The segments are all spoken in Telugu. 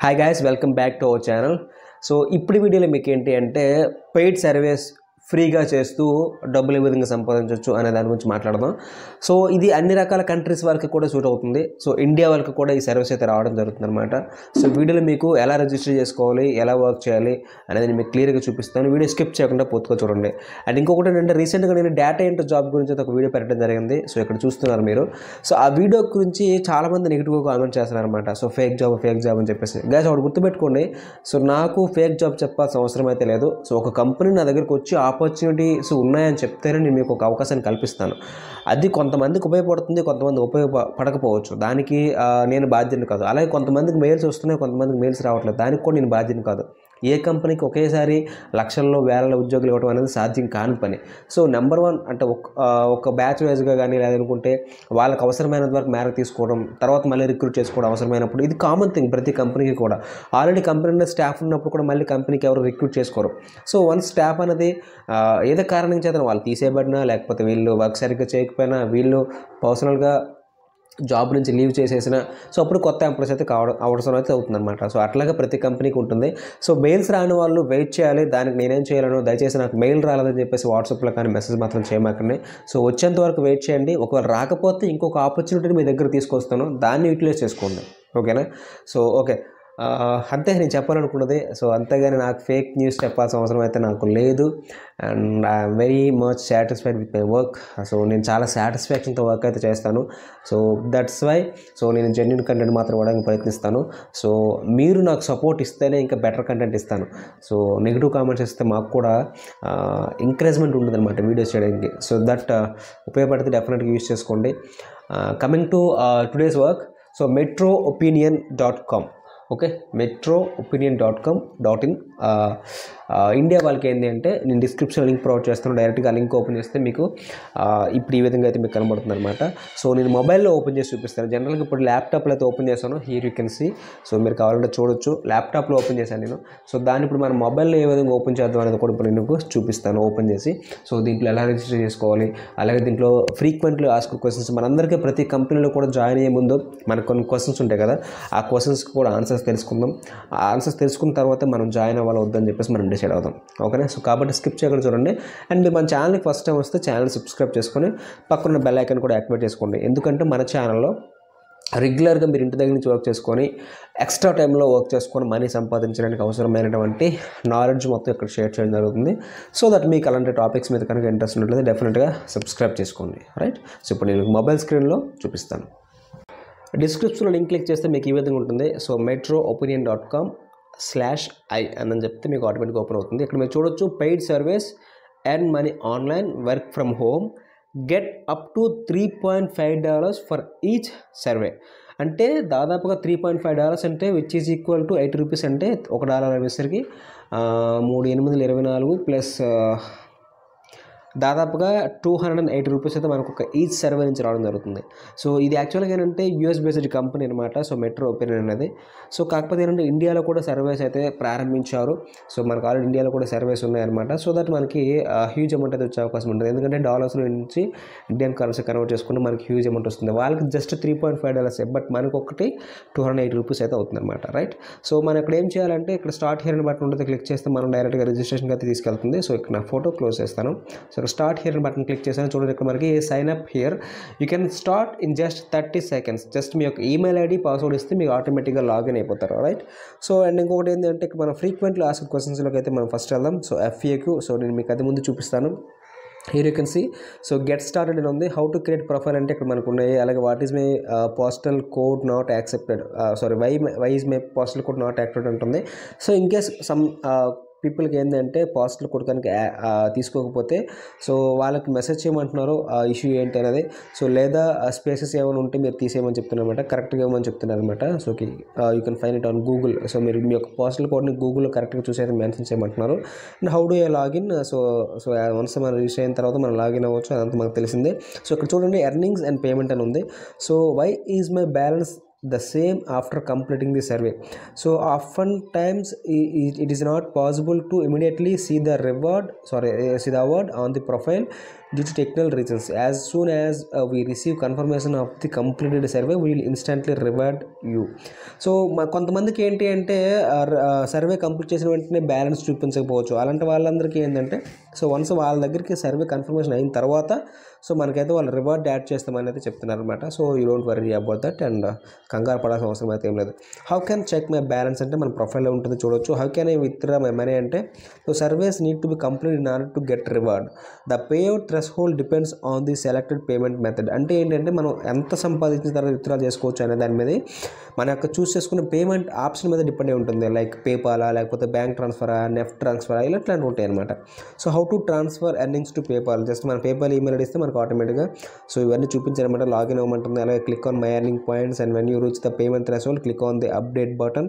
Hi guys welcome back to our channel so ఇప్పుడు వీడియోలో మీకు ఏంటి అంటే పెయిడ్ సర్వీస్ ఫ్రీగా చేస్తూ డబ్బులు ఏ విధంగా సంపాదించవచ్చు అనే దాని గురించి మాట్లాడదాం. సో ఇది అన్ని రకాల కంట్రీస్ వరకు కూడా సూట్ అవుతుంది. సో ఇండియా వరకు కూడా ఈ సర్వీస్ అయితే రావడం జరుగుతుంది అనమాట సో వీడియోలో మీకు ఎలా రిజిస్టర్ చేసుకోవాలి ఎలా వర్క్ చేయాలి అనేది నేను మీకు క్లియర్గా చూపిస్తాను. వీడియో స్కిప్ చేయకుండా పూర్తిగా చూడండి. అండ్ ఇంకొకటి ఏంటంటే రీసెంట్గా నేను డేటా ఎంటర్ జాబ్ గురించి ఒక వీడియో పెట్టడం జరిగింది. సో ఇక్కడ చూస్తున్నారు మీరు. సో ఆ వీడియో గురించి చాలామంది నెగిటివ్గా కామెంట్ చేస్తున్నారు అనమాట so fake job fake job అని చెప్పేసి. గ్యాస్ ఒకటి గుర్తుపెట్టుకోండి. సో నాకు ఫేక్ జాబ్ చెప్పాల్సిన అవసరం అయితే లేదు. సో ఒక కంపెనీ నా దగ్గరికి వచ్చి ఆపర్చునిటీస్ ఉన్నాయని చెప్తేనే నేను మీకు ఒక అవకాశాన్ని కల్పిస్తాను. అది కొంతమందికి ఉపయోగపడుతుంది కొంతమంది ఉపయోగపడకపోవచ్చు దానికి నేను బాధ్యత కాదు. అలాగే కొంతమందికి మెయిల్స్ వస్తున్నాయి కొంతమందికి మెయిల్స్ రావట్లేదు. దానికి కూడా నేను బాధ్యత కాదు. ఏ కంపెనీకి ఒకేసారి లక్షల్లో వేల ఉద్యోగులు ఇవ్వడం అనేది సాధ్యం కాని పని. సో నెంబర్ వన్ అంటే ఒక ఒక బ్యాచ్ వైజ్గా కానీ లేదనుకుంటే వాళ్ళకి అవసరమైనంత వరకు మేరకు తీసుకోవడం తర్వాత మళ్ళీ రిక్రూట్ చేసుకోవడం అవసరమైనప్పుడు ఇది కామన్ థింగ్ ప్రతి కంపెనీకి కూడా. ఆల్రెడీ కంపెనీలో స్టాఫ్ ఉన్నప్పుడు కూడా మళ్ళీ కంపెనీకి ఎవరు రిక్రూట్ చేసుకోరు. సో వన్ స్టాఫ్ అనేది ఏదో కారణం చేత వాళ్ళు తీసేయబడినా లేకపోతే వీళ్ళు వర్క్ సరిగ్గా చేయకపోయినా వీళ్ళు పర్సనల్గా జాబ్ నుంచి లీవ్ చేసేసిన సో అప్పుడు కొత్త ఎంప్లాయీస్ అయితే కావడం అవసరం అయితే అవుతుందన్నమాట. సో అట్లాగే ప్రతి కంపెనీకి ఉంటుంది. సో మెయిల్స్ రాని వాళ్ళు వెయిట్ చేయాలి దానికి నేనేం చేయాలను దయచేసి నాకు మెయిల్ రాలేదని చెప్పేసి వాట్సాప్లో కానీ మెసేజ్ మాత్రం చేయమాకండి. సో వచ్చేంత వరకు వెయిట్ చేయండి. ఒకవేళ రాకపోతే ఇంకొక ఆపర్చునిటీని మీ దగ్గర తీసుకొస్తాను. దాన్ని యూటిలైజ్ చేసుకోండి. ఓకేనా? So okay. అంతే నేను చెప్పాలనుకున్నది. సో అంతేగాని నాకు ఫేక్ న్యూస్ చెప్పాల్సిన అవసరం అయితే నాకు లేదు. And I'm very much satisfied with my work so నేను చాలా సాటిస్ఫాక్షన్తో వర్క్ అయితే చేస్తాను. సో దట్స్ వై సో నేను జెన్యున్ కంటెంట్ మాత్రం ఇవ్వడానికి ప్రయత్నిస్తాను. సో మీరు నాకు సపోర్ట్ ఇస్తేనే ఇంకా బెటర్ కంటెంట్ ఇస్తాను. సో నెగిటివ్ కామెంట్స్ ఇస్తే మాకు కూడా ఎంకరేజ్మెంట్ ఉంటుంది అనమాట వీడియోస్ చేయడానికి. సో దట్ uh, ఉపయోగపడితే డెఫినెట్గా యూస్ చేసుకోండి. Coming to today's work so metro opinion dot com okay metro opinion dot com dot in India వాళ్ళకి ఏంటి అంటే నేను డిస్క్రిప్షన్ లింక్ ప్రొవైడ్ చేస్తాను డైరెక్ట్గా లింక్ ఓపెన్ చేస్తే మీకు ఇప్పుడు ఈ విధంగా అయితే మీకు కనబడుతుంది అనమాట సో నేను మొబైల్లో ఓపెన్ చేసి చూపిస్తాను. జనరల్గా ఇప్పుడు ల్యాప్టాప్లో అయితే ఓపెన్ చేశాను. Here you can see so మీరు కావాలంటే చూడొచ్చు. ల్యాప్టాప్లో ఓపెన్ చేశాను నేను. సో దాన్ని ఇప్పుడు మన మొబైల్లో ఏ విధంగా ఓపెన్ చేద్దాం అనేది కూడా ఇప్పుడు నేను చూపిస్తాను ఓపెన్ చేసి. సో దీంట్లో ఎలా రిజిస్టర్ చేసుకోవాలి? అలాగే దీంట్లో ఫ్రీక్వెంట్లీ ఆస్క్ క్వశ్చన్స్ మనందరికీ ప్రతి కంపెనీలో కూడా జాయిన్ అయ్యే ముందు మనకు కొన్ని క్వశ్చన్స్ ఉంటాయి కదా. ఆ క్వశ్చన్స్కి కూడా ఆన్సర్స్ తెలుసుకుందాం. ఆ ఆన్సర్స్ తెలుసుకున్న తర్వాత మనం జాయిన్ అవ్వాలి వద్దని చెప్పేసి మనం డిసైడ్ అవుతాం. ఓకేనా? సో కాబట్టి స్కిప్ చేయకుండా చూడండి. అండ్ మీరు మన ఛానల్కి ఫస్ట్ టైం వస్తే ఛానల్ సబ్స్క్రైబ్ చేసుకొని పక్కన బెల్ ఐకన్ కూడా యాక్టివేట్ చేసుకోండి. ఎందుకంటే మన ఛానల్లో రెగ్యులర్గా మీరు ఇంటి దగ్గర నుంచి వర్క్ చేసుకొని ఎక్స్ట్రా టైంలో వర్క్ చేసుకొని మనీ సంపాదించడానికి అవసరమైనటువంటి నాలెడ్జ్ మొత్తం ఇక్కడ షేర్ చేయడం జరుగుతుంది. సో దట్ మీకు అలాంటి టాపిక్స్ మీద కనుక ఇంట్రెస్ట్ ఉన్నట్లయితే డెఫినెట్గా సబ్స్క్రైబ్ చేసుకోండి. రైట్? సో ఇప్పుడు నేను మొబైల్ స్క్రీన్లో చూపిస్తాను. డిస్క్రిప్షన్లో లింక్ క్లిక్ చేస్తే మీకు ఈ విధంగా ఉంటుంది. So metro opinion dot com slash I అని చెప్తే మీకు ఆటోమేటిక్గా ఓపెన్ అవుతుంది. ఇక్కడ మీరు చూడొచ్చు paid service earn money online work from home get up to three point five dollars for each survey అంటే దాదాపుగా త్రీ పాయింట్ ఫైవ్ డాలర్స్ అంటే which is equal to eight rupees అంటే ఒక డాలర్ అనేసరికి మూడు ఎనిమిది ఇరవై నాలుగు ప్లస్ దాదాపుగా two hundred and eighty rupees అయితే మనకు ఒక ఈచ్ సర్వే నుంచి రావడం జరుగుతుంది. సో ఇది యాక్చువల్గా ఏంటంటే యూఎస్ బేస్డ్ కంపెనీ అనమాట సో మెట్రో ఓపెన్ అనేది. సో కాకపోతే ఏంటంటే ఇండియాలో కూడా సర్వేస్ అయితే ప్రారంభించారు. సో మనకు ఆల్రెడీ ఇండియాలో కూడా సర్వేస్ ఉన్నాయన్నమాట. సో దట్ మనకి హ్యూజ్ అమౌంట్ అయితే వచ్చే అవకాశం ఉంటుంది. ఎందుకంటే డాలర్స్ నుంచి ఇండియన్ కరెన్సీ కన్వర్ట్ చేసుకుంటే మనకి హ్యూజ్ అమౌంట్ వస్తుంది. వాళ్ళకి just three point five dollars but మనకు ఒకటి టూ హండ్రెడ్ ఎయిటీ రూపీస్ అయితే అవుతుంది అనమాట రైట్ సో మనం ఇక్కడ ఏం చేయాలంటే ఇక్కడ స్టార్ట్ హియర్ అని బట్టి ఉంటుంది. క్లిక్ చేస్తే మనం డైరెక్ట్గా రిజిస్ట్రేషన్కి అయితే తీసుకెళ్తుంది. సో ఇక్కడ నా ఫోటో క్లోజ్ చేస్తాను. సో ఇక్కడ స్టార్ట్ హియర్ బటన్ క్లిక్ చేశాను. చూడండి ఇక్కడ మనకి sign up here you can start in just thirty seconds just మీ యొక్క ఈమెయిల్ ఐడి పాస్వర్డ్ ఇస్తే మీకు ఆటోమేటిక్గా లాగిన్ అయిపోతారు. రైట్ సో అండ్ ఇంకొకటి ఏంటంటే మనం ఫ్రీక్వెంట్లీ ఆస్క్ క్వశ్చన్స్లోకి అయితే మనం ఫస్ట్ వెళ్దాం. సో ఎఫ్ఏక్యూ సో నేను మీకు అది ముందు చూపిస్తాను. Here you can see so get started అని ఉంది. హౌ టు క్రియేట్ ప్రొఫైల్ అంటే ఇక్కడ మనకు ఉన్నాయి. అలాగే what is my postal code not accepted sorry why why is my postal code not accepted ఉంటుంది సో ఇన్ కేస్ సమ్ పీపుల్కి ఏంటంటే పోస్టల్ కొడుకానికి తీసుకోకపోతే సో వాళ్ళకి మెసేజ్ చేయమంటున్నారు ఆ ఇష్యూ ఏంటి అనేది. సో లేదా స్పేసెస్ ఏమైనా ఉంటే మీరు తీసేయమని చెప్తున్నారు అనమాట కరెక్ట్గా ఇవ్వమని చెప్తున్నారు అనమాట so you can find it on Google. So మీరు మీ యొక్క పాస్టల్ కోడ్ని గూగుల్లో కరెక్ట్గా చూసేది మెన్షన్ చేయమంటున్నారు. And how do a login? So so once మనం రిజిస్టర్ అయిన తర్వాత మనం లాగిన్ అవ్వచ్చు అదంతా మనకు తెలిసిందే. సో ఇక్కడ చూడండి ఎర్నింగ్స్ అండ్ పేమెంట్ అని ఉంది. So why is my balance the same after completing the survey so oftentimes i- i- it is not possible to immediately see the reward sorry uh, see the award on the profile due to technical reasons. As soon as uh, we receive confirmation of the completed survey, we will instantly reward you. So మా కొంతమందికి ఏంటి అంటే సర్వే కంప్లీట్ చేసిన వెంటనే బ్యాలెన్స్ చూపించకపోవచ్చు అలాంటి వాళ్ళందరికీ ఏంటంటే సో వన్స్ వాళ్ళ దగ్గరికి సర్వే కన్ఫర్మేషన్ అయిన తర్వాత సో మనకైతే వాళ్ళు రివార్డ్ యాడ్ చేస్తామని అయితే చెప్తున్నారు అనమాట so you don't worry about that and కంగారు పడాల్సిన అవసరం అయితే ఏం లేదు. How can check my balance అంటే మన ప్రొఫైల్లో ఉంటుంది చూడొచ్చు. How can I withdraw my money అంటే so surveys need to be complete in order to get reward. The pay out threshold depends on the selected payment method. అంటే ఏంటంటే మనం ఎంత సంపాదించిన తర్వాత విత్డ్రా చేసుకోవచ్చు అనే దాని మీద మన యొక్క చూస్ చేసుకున్న పేమెంట్ ఆప్షన్ మీద డిపెండ్ అయి ఉంటుంది. లైక్ పేపాలా లేకపోతే బ్యాంక్ ట్రాన్స్ఫరా నెఫ్ట్ ట్రాన్స్ఫరా ఇలా ఇట్లాంటివి ఉంటాయి అనమాట so how to transfer earnings to PayPal? Just మన పేపాల్ ఈమెయిల్ ఇస్తే మనకు ఆటోమేటిక్గా. సో ఇవన్నీ చూపించారనమాట లాగిన్ అవ్వమంటుంది. అలాగే click on my earning points and when you reach the payment threshold click on the update button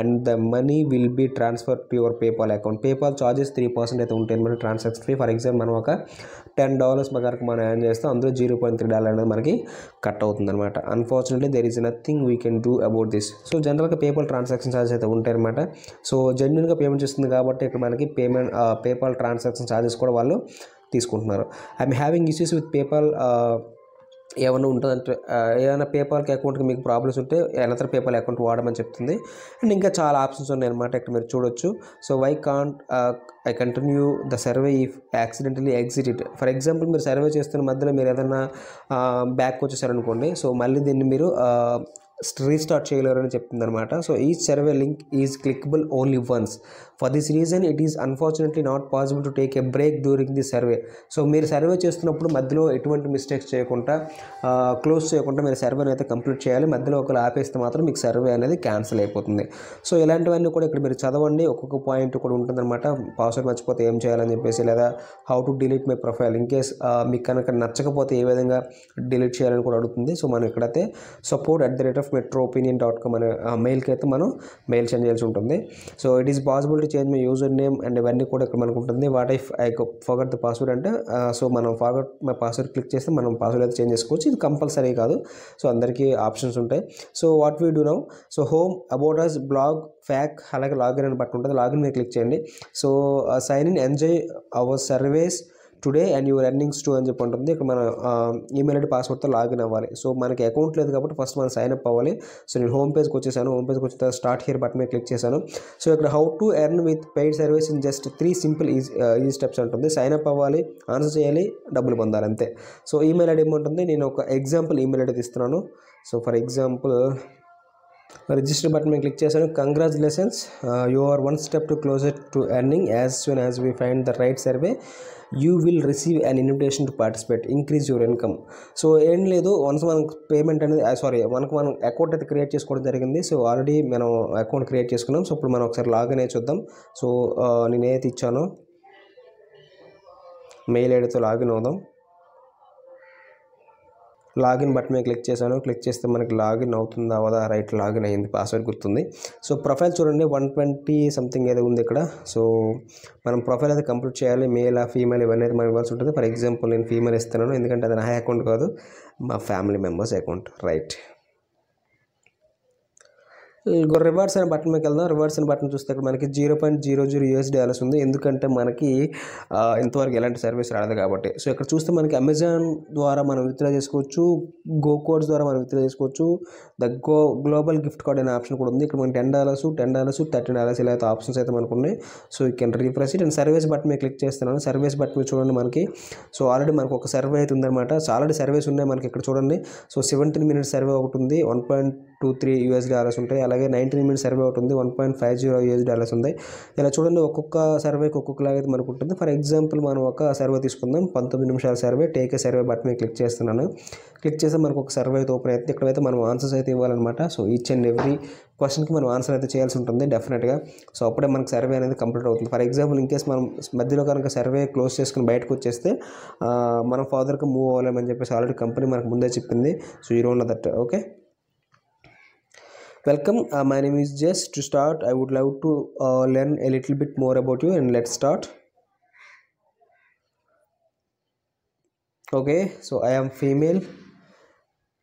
and the money will be transfer to your PayPal account PayPal charges three percent అయితే ఉంటాయి అనమాట ట్రాన్సాక్షన్ ఫ్రీ ఫర్ ఎగ్జాంపుల్ మనం ఒక టెన్ డాలర్స్ ప్రకారం మనం యాడ్ చేస్తే అందులో జీరో పాయింట్ త్రీ డాలర్ అనేది మనకి కట్ అవుతుంది అనమాట unfortunately there is nothing we can do about this so జనరల్గా పేపాల్ ట్రాన్సాక్షన్ ఛార్జెస్ అయితే ఉంటాయి అనమాట సో జెన్యున్గా పేమెంట్ చేస్తుంది కాబట్టి ఇక్కడ మనకి పేమెంట్ పేపాల్ ట్రాన్సాక్షన్ ఛార్జెస్ కూడా వాళ్ళు తీసుకుంటున్నారు. I'm having issues with PayPal ఏమైనా ఉంటుందంటే ఏమైనా పేపర్కి పేపాల్కి అకౌంట్కి మీకు ప్రాబ్లమ్స్ ఉంటే అనదర్ పేపాల్ అకౌంట్ వాడమని చెప్తుంది. అండ్ ఇంకా చాలా ఆప్షన్స్ ఉన్నాయన్నమాట ఇక్కడ మీరు చూడొచ్చు. So why can't I continue the survey if accidentally exit it for example మీరు సర్వే చేస్తున్న మధ్యలో మీరు ఏదైనా బ్యాక్ వచ్చేసారనుకోండి సో మళ్ళీ దీన్ని మీరు రీస్టార్ట్ చేయలేరు అని చెప్తుంది అనమాట సో ఈ survey link is clickable only once for this reason it is unfortunately not possible to take a break during the survey so మీరు సర్వే చేస్తున్నప్పుడు మధ్యలో ఎటువంటి మిస్టేక్స్ చేయకుండా క్లోజ్ చేయకుండా మీరు సర్వేని అయితే కంప్లీట్ చేయాలి. మధ్యలో ఒకరు ఆపేస్తే మాత్రం మీకు సర్వే అనేది క్యాన్సిల్ అయిపోతుంది. సో ఇలాంటివన్నీ కూడా ఇక్కడ మీరు చదవండి. ఒక్కొక్క పాయింట్ కూడా ఉంటుందన్నమాట. పాస్వర్డ్ మర్చిపోతే ఏం చేయాలని చెప్పేసి లేదా how to delete my profile in case మీకు కనుక నచ్చకపోతే ఏ విధంగా డిలీట్ చేయాలని కూడా అడుగుతుంది. సో మనం ఇక్కడైతే support at the rate of metro opinion dot com అనే మెయిల్కి అయితే మనం మెయిల్ సెండ్ చేయాల్సి ఉంటుంది. So it is possible to change my user name and ఇవన్నీ కూడా ఇక్కడ మనకు ఉంటుంది. What if I forgot the password అంటే సో మనం ఫార్గట్ మై పాస్వర్డ్ క్లిక్ చేస్తే మనం పాస్వర్డ్ అయితే చేంజ్ చేసుకోవచ్చు. ఇది కంపల్సరీ కాదు. సో అందరికీ ఆప్షన్స్ ఉంటాయి. So what we do now so home about us blog FAQ అలాగే లాగిన్ అని బట్టి ఉంటుంది. లాగిన్ మీద క్లిక్ చేయండి. So sign in enjoy our surveys today and your earnings to అని చెప్పి ఉంటుంది ఇక్కడ మన ఈమెయిల్ ఐడి పాస్వర్డ్తో లాగిన్ అవ్వాలి. సో మనకి అకౌంట్ లేదు కాబట్టి ఫస్ట్ మనం సైన్ అప్ అవ్వాలి. సో నేను హోమ్ పేజ్కి వచ్చేసాను. హోమ్ పేజ్కి వచ్చిన తర్వాత స్టార్ట్ హియర్ బటన్ మీద క్లిక్ చేశాను. సో ఇక్కడ how to earn with paid service in just three simple easy easy steps ఉంటుంది సైన్ అప్ అవ్వాలి ఆన్సర్ చేయాలి డబ్బులు పొందాలి అంతే. సో ఈమెయిల్ ఐడి ఏమంటుంది? నేను ఒక ఎగ్జాంపుల్ ఈమెయిల్ ఐడి ఇస్తున్నాను so for example register button మీద క్లిక్ చేశాను. Congratulations you are one step to closer to earning as soon as we find the right survey you will receive an invitation to participate increase your income so ఏం లేదు. వన్స్ మనం పేమెంట్ అనేది uh, సారీ మనకు మనం అకౌంట్ అయితే క్రియేట్ చేసుకోవడం జరిగింది. సో ఆల్రెడీ మనం అకౌంట్ క్రియేట్ చేసుకున్నాం. సో ఇప్పుడు మనం ఒకసారి లాగిన్ అయ్యి చూద్దాం. సో uh, నేనేది ఇచ్చానో మెయిల్ ఐడితో లాగిన్ అవుదాం లాగిన్ బటన్ మీద క్లిక్ చేశాను. క్లిక్ చేస్తే మనకి లాగిన్ అవుతుందా అవదా? రైట్ లాగిన్ అయ్యింది పాస్వర్డ్ గుర్తుంది. సో ప్రొఫైల్ చూడండి. వన్ ట్వంటీ సంథింగ్ ఏదో ఉంది ఇక్కడ. సో మనం ప్రొఫైల్ అయితే కంప్లీట్ చేయాలి. మేల్ ఆ ఫీమేల్ ఇవన్నీ అయితే మనం ఇవ్వాల్సి ఉంటుంది. ఫర్ ఎగ్జాంపుల్ నేను ఫీమేల్ ఇస్తున్నాను. ఎందుకంటే అది నా అకౌంట్ కాదు. మా family members account. Right. Rewards అనే బటన్ మీకు వెళ్దాం రివర్స్ అనే బటన్ చూస్తే ఇక్కడ మనకి zero point zero zero US dollars ఉంది. ఎందుకంటే మనకి ఇంతవరకు ఎలాంటి సర్వీస్ రాలేదు కాబట్టి. సో ఇక్కడ చూస్తే మనకి అమెజాన్ ద్వారా మనం విత్డ్రా చేసుకోవచ్చు. గో కోడ్స్ ద్వారా మనం విత్డ్రా చేసుకోవచ్చు. The go global gift card అనే ఆప్షన్ కూడా ఉంది. ఇక్కడ మనకి ten dollars ten dollars thirty dollars ఇలా అయితే ఆప్షన్స్ అయితే మనకు ఉన్నాయి. So you can refresh it and service button మీద క్లిక్ చేస్తున్నాను. సర్వీస్ బటన్ మీద చూడండి మనకి. సో ఆల్రెడీ మనకు ఒక సర్వే అయితే ఉందన్నమాట. సో ఆల్రెడీ సర్వీస్ ఉన్నాయి మనకి ఇక్కడ చూడండి. సో సెవెంటీన్ మినిట్స్ సర్వే ఒకటి ఉంది. One point two three US dollars ఉంటాయి. అలాగే నైన్టీన్ మినిట్స్ సర్వే ఒకటి ఉంది. One point five zero US dollars ఉంది. ఇలా చూడండి ఒక్కొక్క సర్వేకి ఒక్కొక్కలాగా అయితే మనకు ఉంటుంది. ఫర్ ఎగ్జాంపుల్ మనం ఒక సర్వే తీసుకుందాం. పంతొమ్మిది నిమిషాల సర్వే టేకే సర్వే బటన్ మీద క్లిక్ చేస్తున్నాను. క్లిక్ చేస్తే మనకు ఒక సర్వే అయితే ఓపెన్ అవుతుంది. ఇక్కడైతే మనం ఆన్సర్స్ అయితే ఇవ్వాలన్నమాట. సో ఈచ్ అండ్ ఎవ్రీ క్వశ్చన్కి మనం ఆన్సర్ అయితే చేయాల్సి ఉంటుంది డెఫినెట్గా. సో అప్పుడే మనకు సర్వే అనేది కంప్లీట్ అవుతుంది. ఫర్ ఎగ్జాంపుల్ ఇన్కేస్ మనం మధ్యలో కనుక సర్వే క్లోజ్ చేసుకుని బయటకు వచ్చేస్తే మనం ఫాదర్కి మూవ్ అవ్వలేమని చెప్పేసి ఆల్రెడీ కంపెనీ మనకు ముందే చెప్పింది. సో ఈ రోన్ that okay? Welcome. Uh, my name is jess. To start i would love to uh, learn a little bit more about you and let's start. Okay so i am female.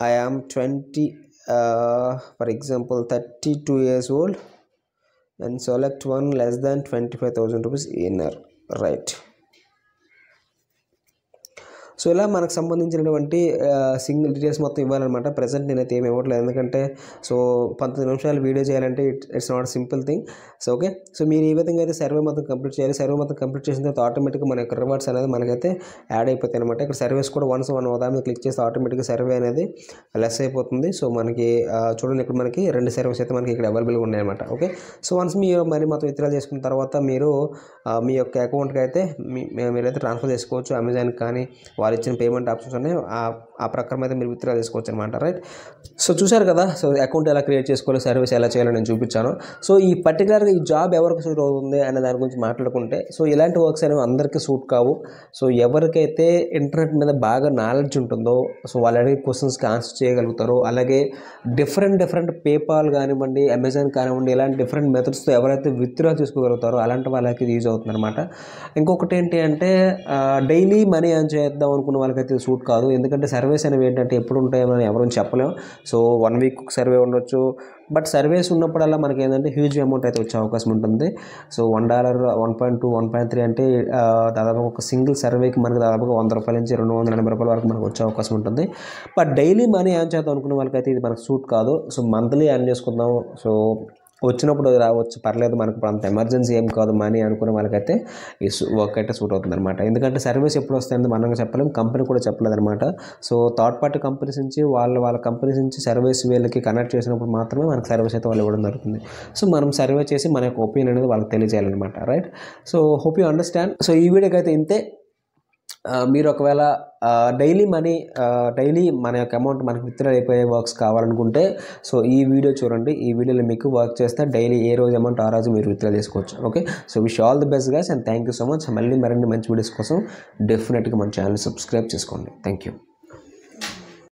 I am 20 uh, for example 32 years old and select one less than 25000 rupees inner right so ఇలా మనకు సంబంధించినటువంటి సింగిల్ డీటెయిల్స్ మొత్తం ఇవ్వాలన్నమాట. ప్రజెంట్ నేనైతే ఏమి ఇవ్వట్లేదు. ఎందుకంటే సో పంతొమ్మిది నిమిషాలు వీడియో చేయాలంటే it's not simple thing so okay so మీరు ఈ విధంగా అయితే సర్వే మొత్తం కంప్లీట్ చేయాలి. సర్వే మొత్తం కంప్లీట్ చేసిన తర్వాత ఆటోమేటిక్గా మన యొక్క రివార్డ్స్ అనేది మనకైతే యాడ్ అయిపోతాయి అనమాట ఇక్కడ సర్వీస్ కూడా వన్స్ వన్ దాని మీద క్లిక్ చేస్తే ఆటోమేటిక్గా సర్వే అనేది లెస్ అయిపోతుంది. సో మనకి చూడండి ఇక్కడ మనకి రెండు సర్వీస్ అయితే మనకి ఇక్కడ అవైలబుల్గా ఉన్నాయన్నమాట ఓకే సో వన్స్ మీరు మనీ మొత్తం విత్డ్రా చేసుకున్న తర్వాత మీరు మీ యొక్క అకౌంట్కి అయితే మీ మీరైతే ట్రాన్స్ఫర్ చేసుకోవచ్చు. అమెజాన్ కానీ వాళ్ళు ఇచ్చిన పేమెంట్ ఆప్షన్స్ ఉన్నాయి ఆ ప్రకారం అయితే మీరు విత్డ్రా చేసుకోవచ్చు అనమాట రైట్ సో చూశారు కదా సో అకౌంట్ ఎలా క్రియేట్ చేసుకోవాలి సర్వీస్ ఎలా చేయాలో నేను చూపించాను. సో ఈ పర్టికులర్గా ఈ జాబ్ ఎవరికి సూట్ అవుతుంది అనే దాని గురించి మాట్లాడుకుంటే సో ఇలాంటి వర్క్స్ అనేవి అందరికీ సూట్ కావు. సో ఎవరికైతే ఇంటర్నెట్ మీద బాగా నాలెడ్జ్ ఉంటుందో సో వాళ్ళు అడిగే క్వశ్చన్స్కి ఆన్సర్ చేయగలుగుతారో అలాగే డిఫరెంట్ డిఫరెంట్ పేపాల్ కానివ్వండి అమెజాన్ కానివ్వండి ఇలాంటి డిఫరెంట్ మెథడ్స్తో ఎవరైతే విత్డ్రా చేసుకోగలుగుతారో అలాంటి వాళ్ళకి యూజ్ అవుతుంది అనమాట ఇంకొకటి ఏంటి అంటే డైలీ మనీ ఎర్న్ చేద్దాం అనుకున్న వాళ్ళకైతే సూట్ కాదు. ఎందుకంటే సర్వేస్ అనేవి ఏంటంటే ఎప్పుడు ఉంటాయో మనం ఎవరూ చెప్పలేం. సో వన్ వీక్ సర్వే ఉండొచ్చు. బట్ సర్వేస్ ఉన్నప్పుడల్లా మనకి ఏంటంటే హ్యూజ్ అమౌంట్ అయితే వచ్చే అవకాశం ఉంటుంది. So one dollar one point two one point three అంటే దాదాపు ఒక సింగిల్ సర్వేకి మనకి దాదాపుగా వంద రూపాయల నుంచి రెండు వందల ఎనభై రూపాయల వరకు మనకు వచ్చే అవకాశం ఉంటుంది. బట్ డైలీ మనీ ఏం చేద్దాం అనుకున్న వాళ్ళకైతే ఇది మనకు సూట్ కాదు. సో మంత్లీ ఎర్న్ చేసుకుందాం. సో వచ్చినప్పుడు రావచ్చు. పర్లేదు మనకు ఇప్పుడు అంత ఎమర్జెన్సీ ఏం కాదు మనీ అనుకునే వాళ్ళకైతే ఈ వర్క్ అయితే సూట్ అవుతుంది అనమాట ఎందుకంటే సర్వీస్ ఎప్పుడు వస్తాయని మనం చెప్పలేం కంపెనీ కూడా చెప్పలేదు అనమాట సో థర్డ్ పార్టీ కంపెనీస్ నుంచి వాళ్ళ వాళ్ళ కంపెనీస్ నుంచి సర్వీస్ వీళ్ళకి కనెక్ట్ చేసినప్పుడు మాత్రమే మనకు సర్వీస్ అయితే వాళ్ళు ఇవ్వడం జరుగుతుంది. సో మనం సర్వే చేసి మన యొక్క ఒపీనియన్ అనేది వాళ్ళకి తెలియజేయాలన్నమాట. Right? So hope you understand. So ఈ వీడియోకి అయితే ఇంతే. మీరు ఒకవేళ డైలీ మనీ డైలీ మన యొక్క అమౌంట్ మనకు విత్డ్రా అయిపోయే వర్క్స్ కావాలనుకుంటే సో ఈ వీడియో చూడండి. ఈ వీడియోలో మీకు వర్క్ చేస్తే డైలీ ఏ రోజు అమౌంట్ ఆ రోజు మీరు విత్డ్రా చేసుకోవచ్చు. Okay? So wish all the best guys and thank you so much. మళ్ళీ మరిన్ని మంచి వీడియోస్ కోసం డెఫినెట్గా మన ఛానల్ సబ్స్క్రైబ్ చేసుకోండి. Thank you.